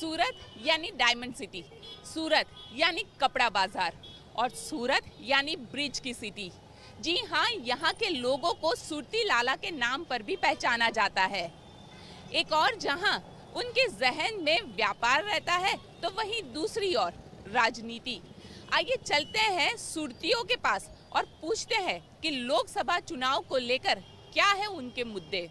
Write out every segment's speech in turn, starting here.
सूरत यानी diamond city, सूरत यानी कपड़ा बाज़ार और सूरत यानी ब्रिज की सिटी। जी हाँ यहाँ के लोगों को सुरती लाला के नाम पर भी पहचाना जाता है। एक और, जहाँ उनके जहन में व्यापार रहता है तो वहीं दूसरी ओर, राजनीति। आइए चलते हैं सुरतियों के पास और पूछते हैं कि लोकसभा चुनाव को लेकर क्या है उनके मुद्दे।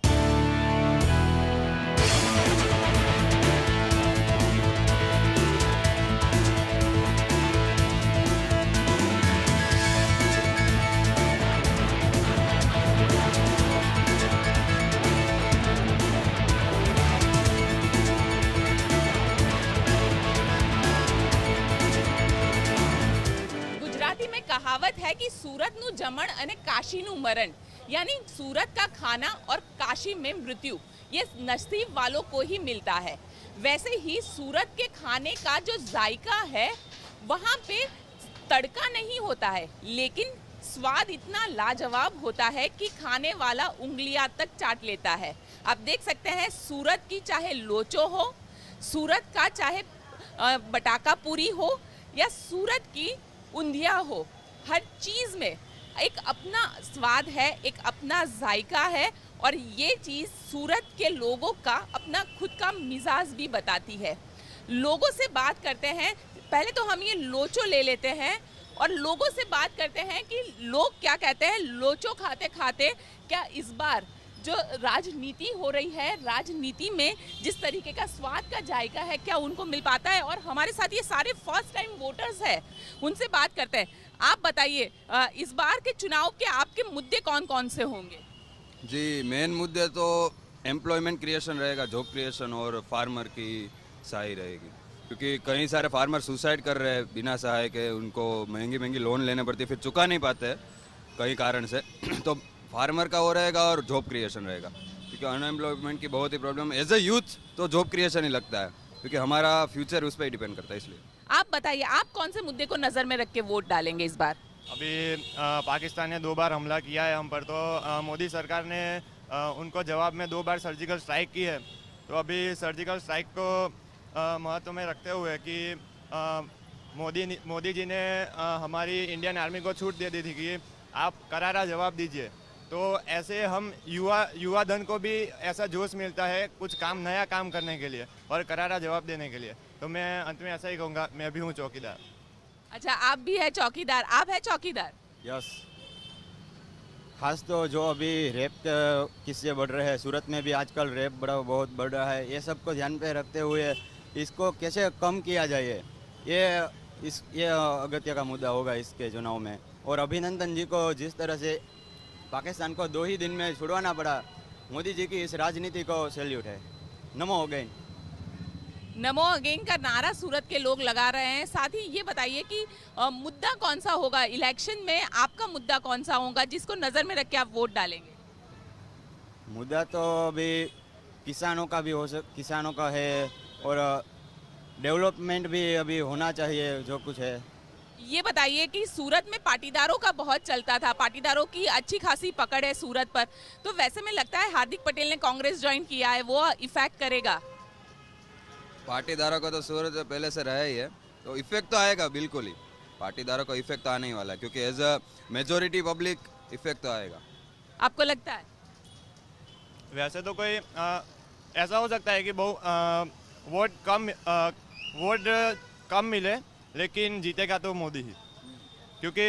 ગુજરાતી में कहावत है कि सूरत नु जमण અને काशी नु मरण यानी सूरत का खाना और काशी में मृत्यु ये नसीब वालों को ही मिलता है वैसे ही सूरत के खाने का जो जायका है वहाँ पे तड़का नहीं होता है लेकिन स्वाद इतना लाजवाब होता है कि खाने वाला उंगलियां तक चाट लेता है आप देख सकते हैं सूरत की चाहे लोचो हो सूरत का चाहे अ, बटाका पूरी हो या सूरत की उंधिया हो हर चीज़ में। एक अपना स्वाद है, एक अपना जायका है और ये चीज़ सूरत के लोगों का, अपना खुद का मिजाज भी बताती है। लोगों से बात करते हैं, पहले तो हम ये लोचो ले लेते हैं और लोगों से बात करते हैं कि लोग क्या कहते हैं, लोचो खाते खाते क्या इस बार जो राजनीति हो रही है, राजनीति में जिस तरीके का स्वाद का जायका है, क्या उनको मिल पाता है? और हमारे साथ ये सारे फ़र्स्ट टाइम वोटर्स हैं, उनसे बात करते हैं। आप बताइए इस बार के चुनाव के आपके मुद्दे कौन कौन से होंगे? जी, मेन मुद्दे तो एम्प्लॉयमेंट क्रिएशन रहेगा जॉब क्रिएशन और फार्मर की सहाय रहेगी। क्योंकि कई सारे फार्मर सुसाइड कर रहे हैं बिना सहाय के, उनको महँगी महँगी लोन लेने पड़ती है, फिर चुका नहीं पाते कई कारण से। तो फार्मर का वो रहेगा और जॉब क्रिएशन रहेगा। क्योंकि अनएम्प्लॉयमेंट की बहुत ही प्रॉब्लम एज ए यूथ तो जॉब क्रिएशन ही लगता है, क्योंकि हमारा फ्यूचर उस पर ही डिपेंड करता है, इसलिए। आप बताइए आप कौन से मुद्दे को नज़र में रख के वोट डालेंगे इस बार? अभी पाकिस्तान ने दो बार हमला किया है हम पर तो मोदी सरकार ने अ, उनको जवाब में दो बार सर्जिकल स्ट्राइक की है। तो अभी सर्जिकल स्ट्राइक को महत्व में रखते हुए कि मोदी मोदी जी ने अ, हमारी इंडियन आर्मी को छूट दे दी थी कि आप करारा जवाब दीजिए। तो ऐसे हम युवा युवा धन को भी ऐसा जोश मिलता है कुछ काम नया काम करने के लिए और करारा जवाब देने के लिए। तो मैं अंत में ऐसा ही कहूँगा मैं भी हूँ चौकीदार। अच्छा आप भी है चौकीदार? आप है चौकीदार? यस खास तो जो अभी रेप किससे बढ़ रहे हैं सूरत में भी आजकल रेप बड़ा बहुत बढ़ रहा है ये सबको ध्यान पे रखते हुए इसको कैसे कम किया जाए? ये इस ये अगत्य का मुद्दा होगा इसके चुनाव में। और अभिनंदन जी को जिस तरह से पाकिस्तान को दो ही दिन में छुड़वाना पड़ा मोदी जी की इस राजनीति को सैल्यूट है। नमो हो अगेन नमो अगेन का नारा सूरत के लोग लगा रहे हैं। साथ ही ये बताइए कि अ, मुद्दा कौन सा होगा? इलेक्शन में आपका मुद्दा कौन सा होगा? जिसको नज़र में रख के आप वोट डालेंगे। मुद्दा तो अभी किसानों का भी हो सक किसानों का है और डेवलपमेंट भी अभी होना चाहिए जो कुछ है। ये बताइए कि सूरत में पाटीदारों का बहुत चलता था। पाटीदारों की अच्छी खासी पकड़ है सूरत पर। तो वैसे में लगता है हार्दिक पटेल ने कांग्रेस ज्वाइन किया है वो इफ़ेक्ट करेगा। पाटीदारों का तो सूरत पहले से रहा ही है। तो इफ़ेक्ट तो आएगा बिल्कुल ही। पाटीदारों का इफ़ेक्ट तो आने ही वाला है क्योंकि as a majority public effect तो आएगा। आपको लगता है? वैसे तो कोई अ, ऐसा हो सकता है कि बहु वोट कम वोट कम मिले लेकिन जीतेगा तो मोदी ही। क्योंकि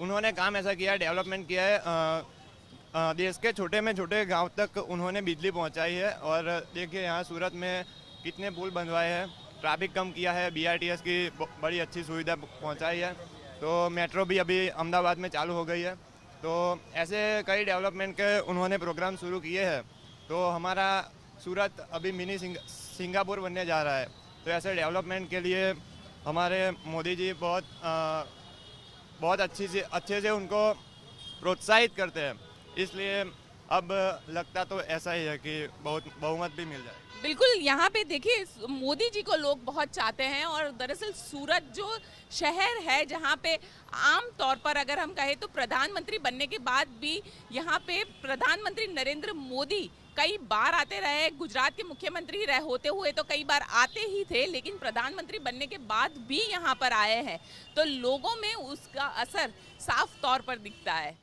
उन्होंने काम ऐसा किया है डेवलपमेंट किया है अ, देश के छोटे में छोटे गाँव तक उन्होंने बिजली पहुंचाई है और देखिए यहाँ सूरत में कितने पुल बनवाए हैं? ट्रैफ़िक कम किया है बीआरटीएस की बड़ी अच्छी सुविधा पहुंचाई है। तो मेट्रो भी अभी अहमदाबाद में चालू हो गई है। तो ऐसे कई डेवलपमेंट के उन्होंने प्रोग्राम शुरू किए हैं। तो हमारा सूरत अभी मिनी सिंग, सिंगापुर बनने जा रहा है। तो ऐसे डेवलपमेंट के लिए हमारे मोदी जी बहुत अ, बहुत अच्छी से अच्छे से उनको प्रोत्साहित करते हैं। इसलिए अब लगता तो ऐसा ही है कि बहुत बहुमत भी मिल जाए। बिल्कुल, यहाँ पे देखिए, मोदी जी को लोग बहुत चाहते हैं और दरअसल सूरत जो शहर है जहाँ पे आम तौर पर अगर हम कहें तो प्रधानमंत्री बनने के बाद भी यहाँ पे प्रधानमंत्री नरेंद्र मोदी कई बार आते रहे, गुजरात के मुख्यमंत्री रह होते हुए तो कई बार आते ही थे, लेकिन प्रधानमंत्री बनने के बाद भी यहाँ पर आए हैं। तो लोगों में उसका असर साफ़ तौर पर दिखता है।